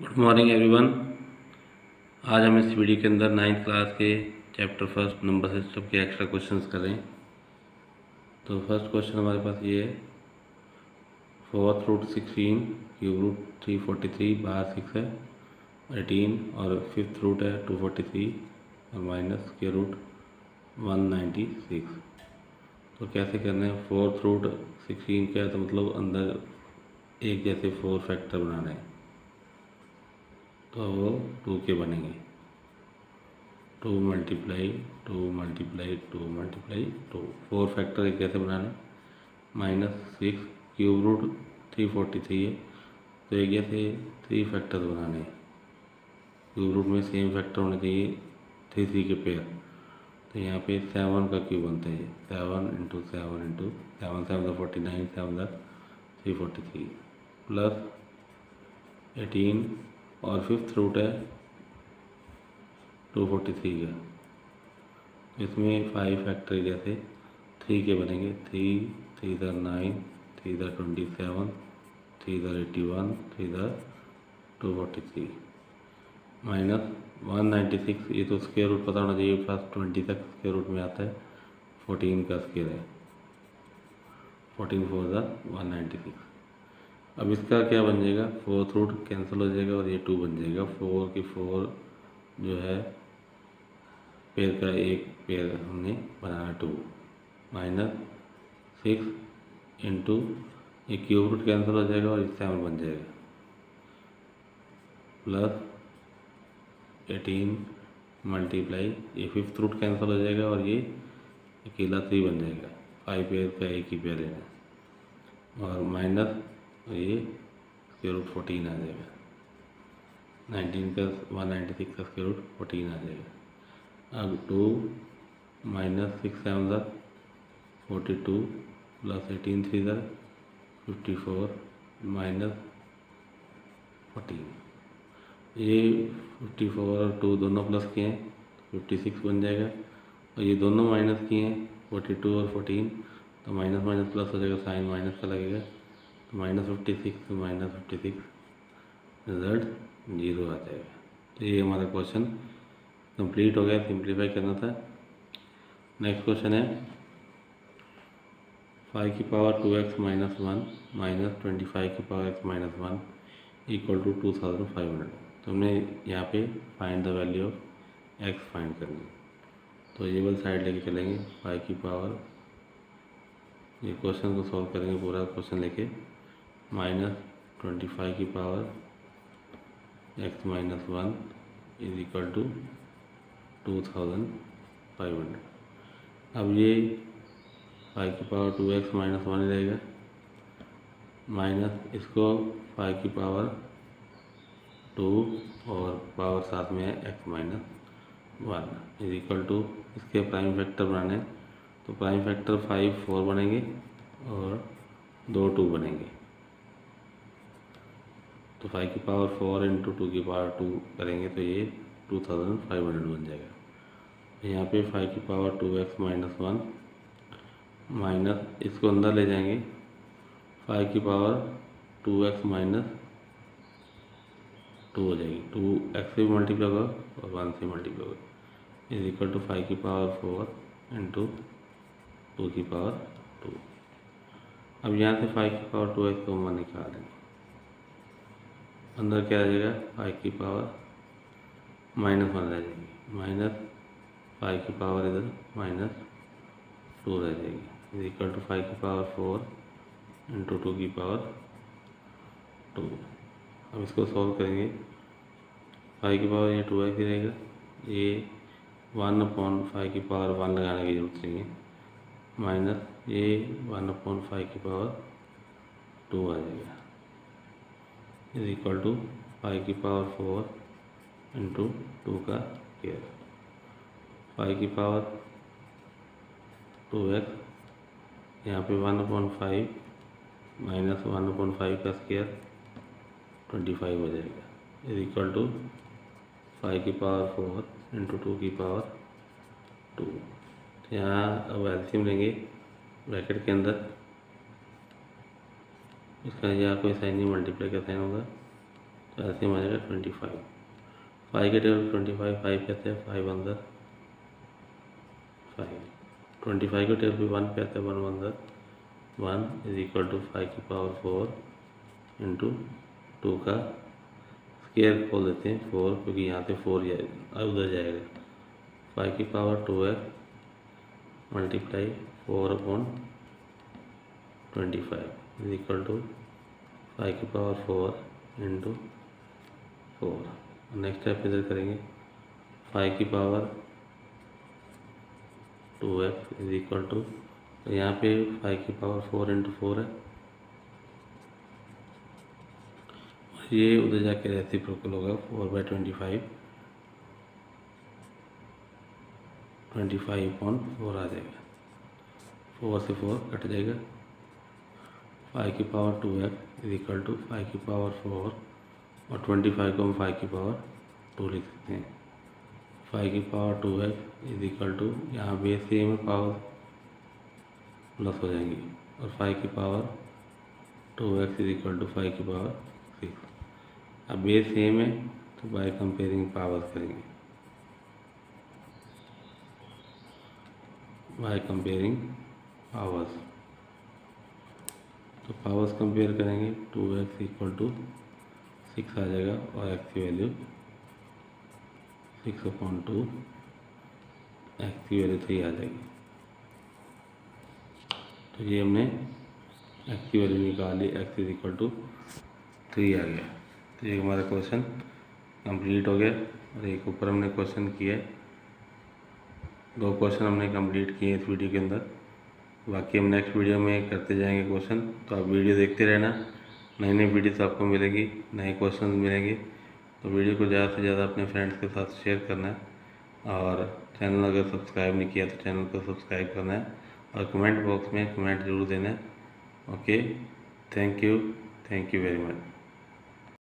Good morning everyone आज हम इस वीडियो के अंदर नाइन्थ क्लास के चैप्टर फ़र्स्ट नंबर सिस्टम के एक्स्ट्रा क्वेश्चंस करें। तो फ़र्स्ट क्वेश्चन हमारे पास ये है। Fourth root sixteen cube root three forty three बाहर सिक्स है एटीन और फिफ्थ रूट है टू फोर्टी थ्री और माइनस के रूट वन नाइन्टी सिक्स तो कैसे करना है? फोर्थ रूट सिक्सटीन है? तो मतलब अंदर एक जैसे फोर फैक्टर बनाना है। तो वो टू के बनेंगे। Two multiply two multiply two multiply, two. Four factor एक कैसे बनाना minus six cube root three forty three है। तो एक जैसे थ्री फैक्टर बनाने क्यूब रूट में सेम फैक्टर होने चाहिए, थ्री थ्री के पेयर। तो यहाँ पे सेवन का क्यूब बनता है। Seven into seven into seven seven forty nine, seven three forty three. Plus eighteen और फिफ्थ रूट है टू फोर्टी थ्री का। इसमें फाइव फैक्टर जैसे थ्री के बनेंगे। थ्री थ्री दर नाइन थ्री दर ट्वेंटी सेवन थ्री दर एट्टी वन थ्री दर two forty three minus one ninety six ये तो स्केयर रूट पता होना चाहिए फ़र्स्ट ट्वेंटी तक स्केयर रूट में आता है। फोर्टीन का स्केयर है। फोर्टीन फोर ज़ा वन नाइन्टी सिक्स अब इसका क्या बन जाएगा फोर्थ रूट कैंसिल हो जाएगा और ये टू बन जाएगा। फोर की फोर जो है पेयर का एक पेयर हमने बनाया टू माइनस सिक्स इंटू ये क्यूब रूट कैंसिल हो जाएगा और सेवन बन जाएगा। प्लस एटीन मल्टीप्लाई ये फिफ्थ रूट कैंसिल हो जाएगा और ये अकेला थ्री बन जाएगा। फाइव पेयर का एक ही पेयर है और माइनस तो ये स्क्र रूट फोर्टीन आ जाएगा। नाइनटीन का वन नाइन्टी सिक्स का स्क्र रूट फोर्टीन आ जाएगा। अब टू माइनस सिक्स सेवन ज़र forty two plus eighteen three ज़र फिफ्टी फोर माइनस फोर्टीन ये फिफ्टी फोर और टू दोनों प्लस किए हैं फिफ्टी सिक्स बन जाएगा। और ये दोनों माइनस किए हैं फोर्टी टू और फोर्टीन तो माइनस माइनस प्लस हो जाएगा साइन माइनस का लगेगा। Minus fifty six minus fifty six result zero आ जाएगा। तो ये हमारा क्वेश्चन कंप्लीट हो गया, सिंप्लीफाई करना था। नेक्स्ट क्वेश्चन है, फाइव की power two x minus one, minus twenty five की power x minus one equal to two thousand five hundred. तो हमने यहाँ पे find the value of x find करनी तो ये वाली साइड लेके चलेंगे, फाइव की पावर। ये क्वेश्चन को सॉल्व करेंगे, पूरा क्वेश्चन लेके। माइनस ट्वेंटी फाइव की power x minus one is equal to two thousand five hundred. अब ये फाइव की power two x minus one रहेगा। माइनस इसको फाइव की पावर टू और पावर साथ में है x minus one is equal to, इसके प्राइम फैक्टर बनाने। तो प्राइम फैक्टर फाइव फोर बनेंगे और दो टू बनेंगे। तो फाइव की पावर फोर इंटू टू की पावर टू करेंगे तो ये टू थाउज़ेंड फाइव हंड्रेड बन जाएगा। यहाँ पे फाइव की power two x minus one minus इसको अंदर ले जाएँगे। फाइव की power two x minus two हो जाएगी। टू एक्स से मल्टीप्लाई होगा और वन से मल्टीप्लाई होगा इज़ इक्वल टू फाइव की पावर फोर इंटू टू की पावर टू अब यहाँ से फाइव की पावर टू एक्स को हम निकाल देंगे अंदर क्या आ जाएगा? फाइव की पावर माइनस वन रह जाएगी। माइनस फाइव की पावर इधर, माइनस टू रह जाएगी। इज़ इक्वल टू फाइव की पावर फोर इंटू टू की पावर टू। अब इसको सॉल्व करेंगे। फाइव की पावर ये टू एक्स रहेगा। ये वन अपॉन फाइव की पावर वन लगाने की ज़रूरत नहीं है। माइनस ये वन अपॉन फाइव की पावर टू आ जाएगा। इज़ इक्वल टू फाइव की पावर फोर इंटू टू का स्केयर फाइव की पावर टू एक्स यहाँ पे one point five minus one point five का स्केयर ट्वेंटी फाइव हो जाएगा. इज़ इक्वल टू फाइव की पावर फोर इंटू टू की पावर टू यहाँ अब एल्सियम लेंगे. ब्रैकेट के अंदर इसका या कोई साइन नहीं मल्टीप्लाई का साइन होगा तो ऐसे आ जाएगा ट्वेंटी फाइव फाइव के टेबल ट्वेंटी फाइव फाइव कहते हैं फाइव अंदर फाइव ट्वेंटी फाइव के टेबल पे वन आता है वन अंदर one is equal to five की पावर फोर इंटू टू का स्केयर खोल देते हैं फोर क्योंकि यहाँ पे फोर जाएगा उधर जाएगा। फाइव की पावर टू है multiply four upon twenty five is equal to five की power four into four next step इधर करेंगे. फाइव की power two x is equal to तो यहाँ पे फाइव की पावर फोर इंटू फोर है. ये उधर जाके रहती प्रोकल होगा four by twenty five twenty five point four आ जाएगा. फोर से फोर कट जाएगा. फाइव की power two x is equal to five की पावर फोर और ट्वेंटी फाइव को हम फाइव की पावर टू लिख सकते हैं। फाइव की power two x is equal to यहाँ बेस सेम पावर प्लस हो जाएँगी और फाइव की power two x is equal to five की पावर सिक्स अब बेस सेम है तो बाय कंपेयरिंग पावर करेंगे। बाय कंपेयरिंग पावर्स तो पावर्स कंपेयर करेंगे two x equal to six आ जाएगा और एक्स की value six upon two x की वैल्यू थ्री आ जाएगी। तो ये हमने एक्स की वैल्यू निकाली x is equal to three आ गया। तो ये हमारा क्वेश्चन कंप्लीट हो गया और एक ऊपर हमने क्वेश्चन किया दो क्वेश्चन हमने कंप्लीट किए इस वीडियो के अंदर। बाकी हम नेक्स्ट वीडियो में करते जाएँगे क्वेश्चन तो आप वीडियो देखते रहना। नई नई वीडियोस आपको मिलेगी, नए क्वेश्चन मिलेंगे। तो वीडियो को ज़्यादा से ज़्यादा अपने फ्रेंड्स के साथ शेयर करना है। और चैनल अगर सब्सक्राइब नहीं किया तो चैनल को सब्सक्राइब करना है। और कमेंट बॉक्स में कमेंट ज़रूर देना है। Okay thank you thank you very much